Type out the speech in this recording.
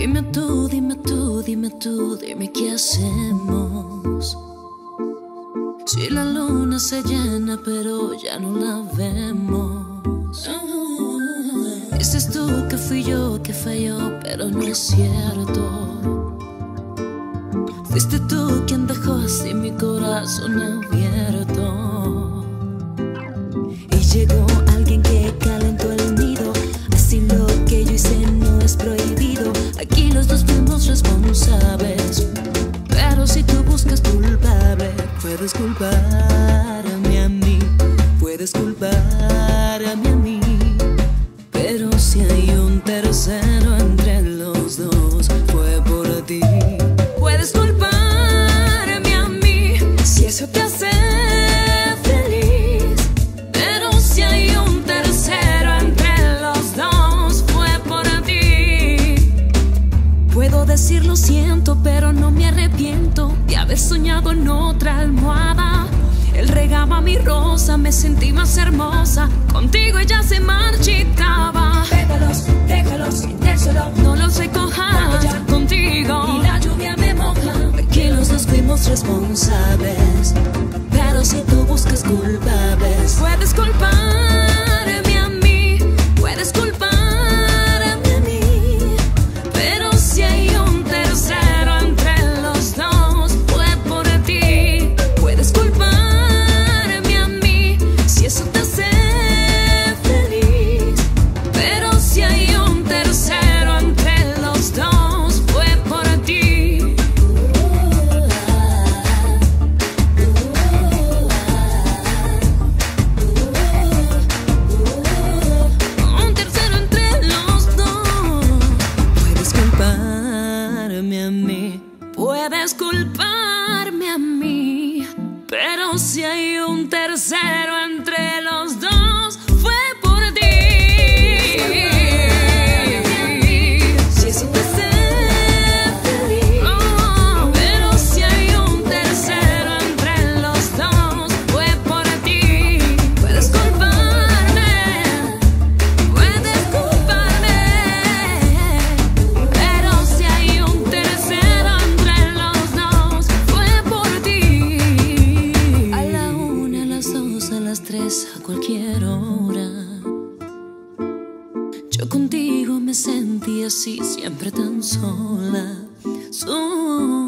Dime tú, dime tú, dime tú, dime qué hacemos. Si la luna se llena, pero ya no la vemos. Dices tú que fui yo que falló, pero no es cierto. Fuiste tú quien dejó así mi corazón abierto. Y llegó culparme a mí. Pero si hay un tercero entre los dos, fue por ti. Puedes culparme a mí si eso te hace feliz. Pero si hay un tercero entre los dos, fue por ti. Puedo decir lo siento, pero no me arrepiento de haber soñado en otra almohada. Mi rosa, me sentí más hermosa. Contigo ella se marchitaba. Pétalos, déjalos, intéselo. No los recojas Puedes culparme a mí. Pero si hay un tercero entre Yo contigo me sentí así, siempre tan sola, sola.